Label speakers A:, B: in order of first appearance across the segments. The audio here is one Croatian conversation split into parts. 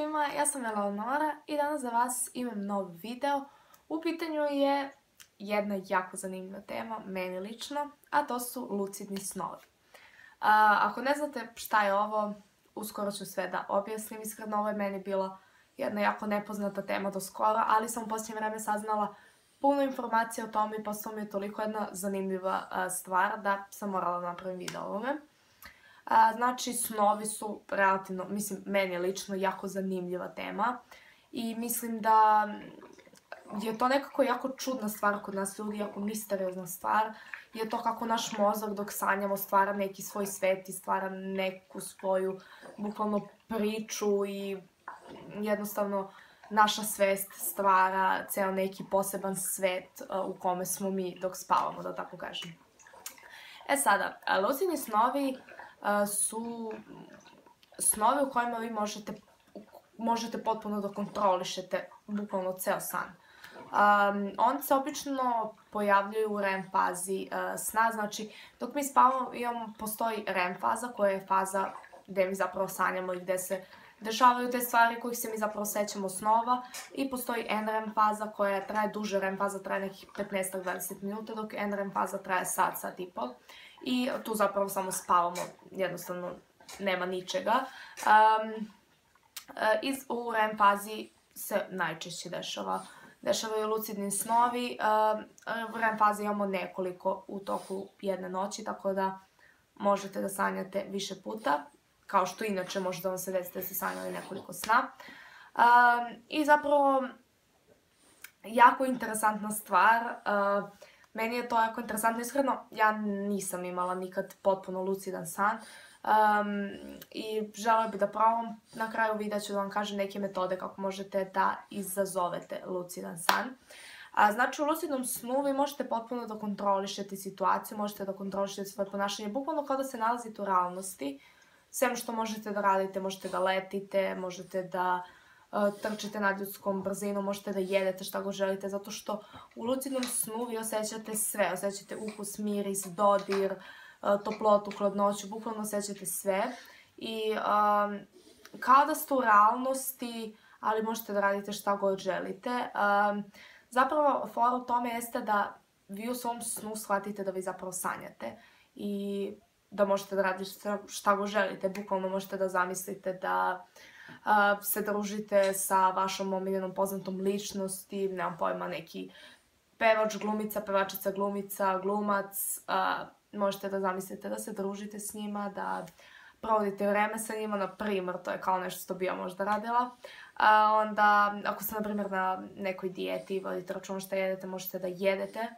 A: svima, ja sam Eleonora i danas za vas imam nov video. U pitanju je jedna jako zanimljiva tema, meni lično, a to su lucidni snovi. ako ne znate šta je ovo, uskoro ću sve da objasnim. Iskreno ovo je meni bila jedna jako nepoznata tema do skora, ali sam u posljednje vreme saznala puno informacija o tome i postala mi je toliko jedna zanimljiva stvar da sam morala napraviti video o ovome. Znači, snovi su relativno, mislim, meni lično jako zanimljiva tema i mislim da je to nekako jako čudna stvar kod nas ljudi, jako misteriozna stvar, je to kako naš mozak dok sanjamo stvara neki svoj svet i stvara neku svoju bukvalno priču i jednostavno naša svest stvara ceo neki poseban svet u kome smo mi dok spavamo, da tako kažem. E sada, lucidni snovi su snovi u kojima vi možete, možete potpuno da kontrolišete bukvalno ceo san. Um, on se obično pojavljuju u REM fazi sna, znači dok mi spavamo imamo, postoji REM faza koja je faza gdje mi zapravo sanjamo i gdje se dešavaju te stvari kojih se mi zapravo sećamo snova i postoji NREM faza koja traje duže, REM faza traje nekih 15-20 minuta dok NREM faza traje sat, sat i pol i tu zapravo samo spavamo, jednostavno nema ničega. iz, u REM fazi se najčešće dešava dešavaju lucidni snovi. u REM fazi imamo nekoliko u toku jedne noći, tako da možete da sanjate više puta, kao što inače možete da vam se desiti da ste sanjali nekoliko sna. I zapravo, jako interesantna stvar, meni je to jako interesantno, iskreno, ja nisam imala nikad potpuno lucidan san i želela bi da probam. Na kraju videa ću da vam kažem neke metode kako možete da izazovete lucidan san. znači u lucidnom snu vi možete potpuno da kontrolišete situaciju, možete da kontrolišete svoje ponašanje, bukvalno kao da se nalazite u realnosti. Sve što možete da radite, možete da letite, možete da trčite nad ljudskom brzinom, možete da jedete šta god želite, zato što u lucidnom snu vi osjećate sve, osjećate ukus, miris, dodir, toplotu, hladnoću, bukvalno osjećate sve i kao da ste u realnosti, ali možete da radite šta god želite. zapravo, fora u tome jeste da vi u svom snu shvatite da vi zapravo sanjate i da možete da radite šta god želite. Bukvalno možete da zamislite da se družite sa vašom omiljenom poznatom ličnosti, nemam pojma, neki pevač, glumica, pevačica, glumica, glumac, možete da zamislite da se družite s njima, da provodite vreme sa njima, na primjer, to je kao nešto što bi ja možda radila. onda, ako ste, na primjer, na nekoj dijeti vodite račun što jedete, možete da jedete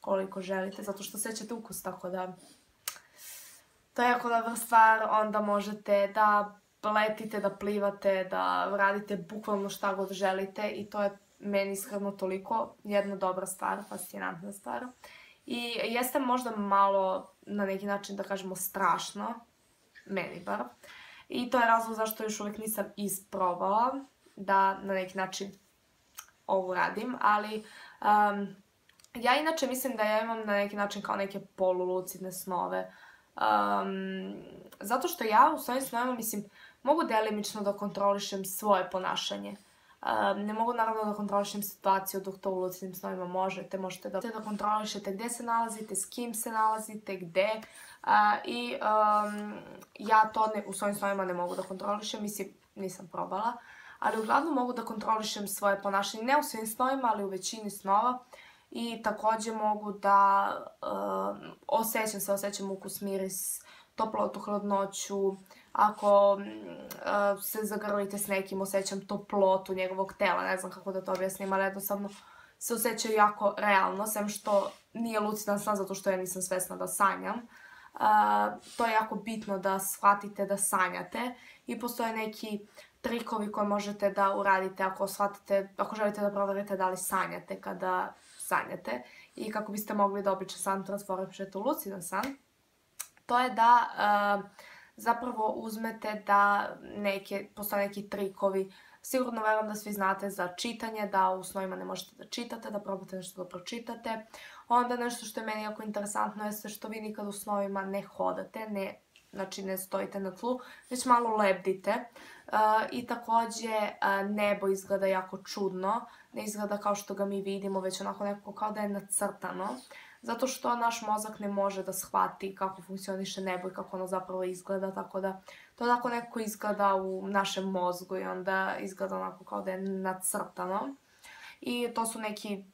A: koliko želite, zato što sećate ukus, tako da to je jako dobra stvar. Onda možete da letite, da plivate, da radite bukvalno šta god želite i to je meni iskreno toliko jedna dobra stvar, fascinantna stvar. I jeste možda malo na neki način da kažemo strašno, meni bar. I to je razlog zašto još uvijek nisam isprobala da na neki način ovo radim, ali ja inače mislim da ja imam na neki način kao neke polulucidne snove. zato što ja u svojim snovima, mislim, mogu delimično da kontrolišem svoje ponašanje. ne mogu naravno da kontrolišem situaciju dok to u lucidnim snovima možete. Možete da, da kontrolišete gdje se nalazite, s kim se nalazite, gdje. I ja to u svojim snovima ne mogu da kontrolišem, mislim nisam probala. Ali uglavnom mogu da kontrolišem svoje ponašanje, ne u svim snovima, ali u većini snova. I također mogu da osjećam se, osjećam ukus, miris, toplotu, hladnoću, ako mm, se zagrlite s nekim, osjećam toplotu njegovog tela, ne znam kako da to objasnim, ali jednostavno se osjećaju jako realno, sem što nije lucidan san zato što ja nisam svesna da sanjam. to je jako bitno da shvatite da sanjate i postoje neki trikovi koje možete da uradite ako shvatite, ako želite da provjerite da li sanjate kada sanjate i kako biste mogli da običan san transformišete u lucidan san. To je da zapravo uzmete da neke, postoje neki trikovi. Sigurno verujem da svi znate za čitanje, da u snovima ne možete da čitate, da probate nešto da pročitate. Onda nešto što je meni jako interesantno jeste što vi nikad u snovima ne hodate, ne znači ne stojite na tlu, već malo lebdite. I takođe nebo izgleda jako čudno, ne izgleda kao što ga mi vidimo, već onako nekako kao da je nacrtano. Zato što naš mozak ne može da shvati kako funkcioniše nebo i kako ono zapravo izgleda, tako da to onako nekako izgleda u našem mozgu i onda izgleda onako kao da je nacrtano. I to su neki,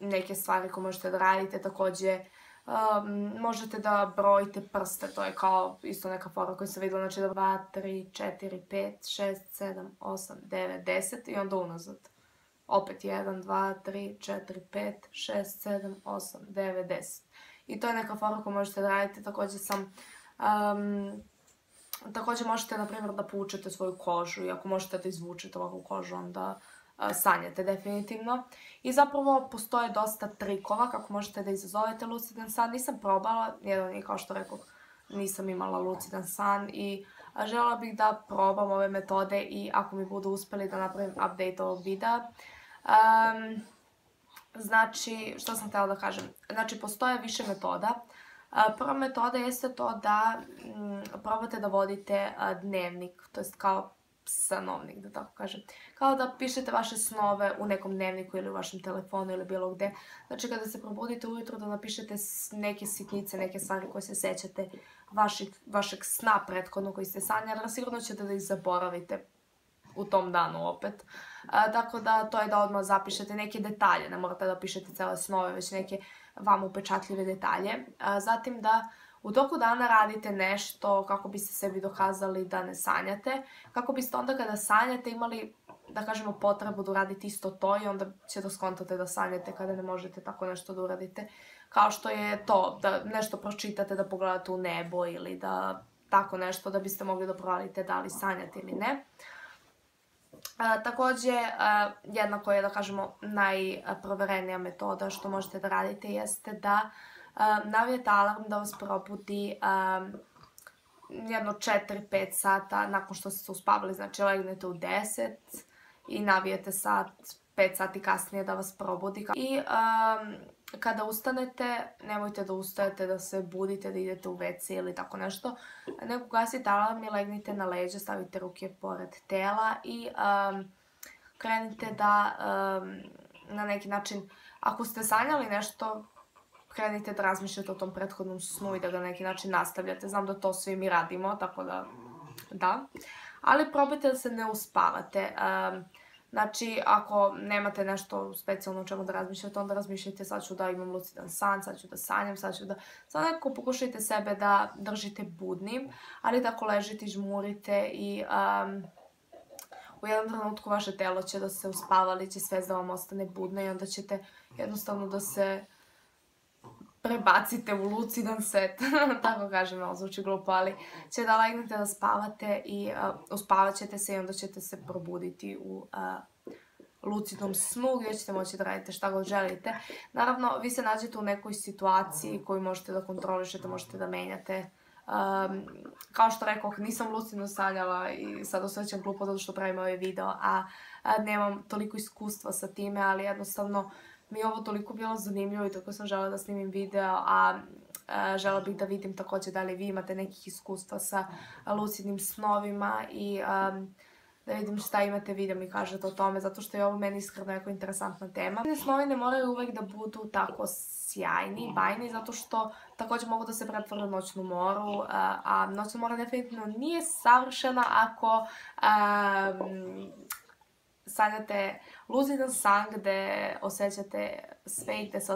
A: neke stvari koje možete da radite, takođe Um, možete da brojite prste, to je kao isto neka fora koju sam videla, znači da 2, 3, 4, 5, 6, 7, 8, 9, 10 i onda unazad. Opet 1, 2, 3, 4, 5, 6, 7, 8, 9, 10. I to je neka fora koju možete da radite, takođe sam... Um, takođe možete, na primjer, da poučete svoju kožu i ako možete da izvučete ovakvu kožu, onda sanjate definitivno. I zapravo postoje dosta trikova kako možete da izazovete lucidan san. Nisam probala, jedan je kao što rekao, nisam imala lucidan san i žela bih da probam ove metode i ako mi budu uspeli da napravim update ovog videa. Znači, što sam htjela da kažem? Znači, postoje više metoda. Prva metoda jeste to da probate da vodite dnevnik, to jest kao sanovnik, da tako kažem. Kao da pišete vaše snove u nekom dnevniku ili u vašem telefonu ili bilo gde. Znači kada se probudite ujutro da napišete neke sitnice, neke stvari koje se sećate vašeg, sna prethodno koji ste sanjali, sigurno ćete da ih zaboravite u tom danu opet. A, tako da to je da odmah zapišete neke detalje, ne morate da pišete cele snove, već neke vam upečatljive detalje. A, zatim da u toku dana radite nešto kako biste sebi dokazali da ne sanjate, kako biste onda kada sanjate imali da kažemo potrebu da uradite isto to i onda će da skontate da sanjate kada ne možete tako nešto da uradite. Kao što je to da nešto pročitate, da pogledate u nebo ili da tako nešto da biste mogli da provalite da li sanjate ili ne. A, takođe, a, jednako je da kažemo najproverenija metoda što možete da radite jeste da navijete alarm da vas probudi jedno 4-5 sata nakon što ste se uspavali, znači legnete u 10 i navijete sat, 5 sati kasnije da vas probudi. I kada ustanete, nemojte da ustajete, da se budite, da idete u WC ili tako nešto, nego gasite alarm i legnite na leđe, stavite ruke pored tela i um, krenite da um, na neki način, ako ste sanjali nešto krenite da razmišljate o tom prethodnom snu i da ga na neki način nastavljate. Znam da to svi mi radimo, tako da, da. Ali probajte da se ne uspavate. Um, znači, ako nemate nešto specijalno o čemu da razmišljate, onda razmišljajte sad ću da imam lucidan san, sad ću da sanjam, sad ću da... Sad nekako pokušajte sebe da držite budnim, ali da ako ležite žmurite i... U jednom trenutku vaše telo će da se uspava, će sve da vam ostane budno i onda ćete jednostavno da se prebacite u lucidan set, tako kažem, malo zvuči glupo, ali će da legnete da spavate i uh, uspavat ćete se i onda ćete se probuditi u uh, lucidnom snu gdje ćete moći da radite šta god želite. Naravno, vi se nađete u nekoj situaciji koju možete da kontrolišete, možete da menjate. Um, kao što rekao, nisam lucidno sanjala i sad osjećam glupo zato što pravim ovaj video, a, a nemam toliko iskustva sa time, ali jednostavno mi je ovo toliko bilo zanimljivo i tako sam žela da snimim video, a žela bih da vidim takođe da li vi imate nekih iskustva sa lucidnim snovima i um, da vidim šta imate vi da mi kažete o tome, zato što je ovo meni iskreno jako interesantna tema. Lucidni snovi ne moraju uvek da budu tako sjajni, bajni, zato što takođe mogu da se pretvore noćnu moru, a, noćna mora definitivno nije savršena ako sanjate luzidan san gde osjećate sve i gde se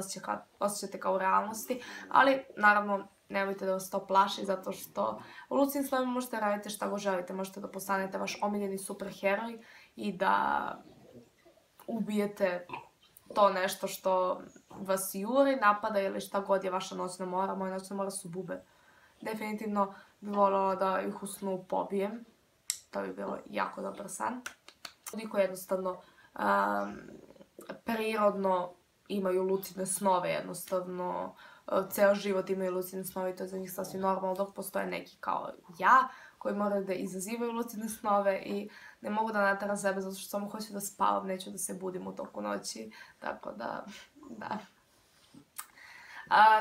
A: osjećate kao u realnosti, ali naravno nemojte da vas to plaši zato što u lucidnim snovima možete raditi šta go želite, možete da postanete vaš omiljeni superheroj i da ubijete to nešto što vas juri, napada ili šta god je vaša noćna mora. Moja noćna mora su bube. Definitivno bi voljela da ih u snu pobijem. To bi bilo jako dobar san. Koji jednostavno prirodno imaju lucidne snove, jednostavno uh, ceo život imaju lucidne snove i to je za njih sasvim normalno, dok postoje neki kao ja, koji moraju da izazivaju lucidne snove i ne mogu da natara sebe zato što samo hoću da spavam, neću da se budim u toku noći, tako da, da.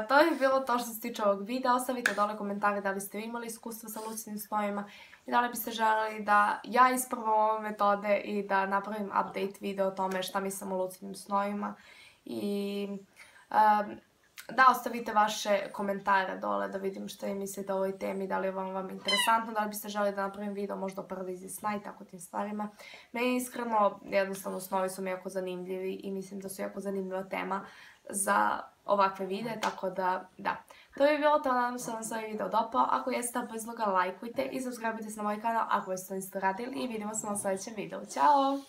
A: to je bilo to što se tiče ovog videa. Ostavite dole komentare da li ste imali iskustvo sa lucidnim snovima i da li biste želeli da ja isprvom ove metode i da napravim update video o tome šta mislim o lucidnim snovima. I da ostavite vaše komentare dole da vidim što vi mislite o ovoj temi, da li je vam, vam interesantno, da li biste želi da napravim video možda o paralizi sna i tako tim stvarima. Meni iskreno, jednostavno snovi su mi jako zanimljivi i mislim da su jako zanimljiva tema za ovakve videe, tako da, da. To bi bilo to, nadam se vam se ovaj video dopao. Ako jeste, bez ga lajkujte i subscribe se na moj kanal ako već to niste radili i vidimo se na sljedećem videu. Ćao!